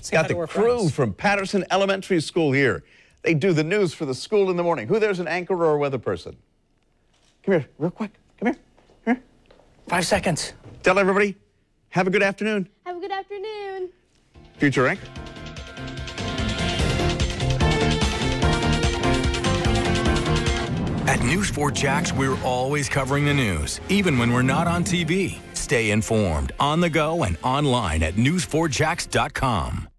Let's Got the crew friends. from Paterson Elementary School here. They do the news for the school in the morning. Who there's an anchor or a weather person? Come here, real quick. Come here. Here. Five seconds. Tell everybody, have a good afternoon. Have a good afternoon. Future anchor. At News 4 Jax, we're always covering the news, even when we're not on TV. Stay informed, on the go, and online at news4jax.com.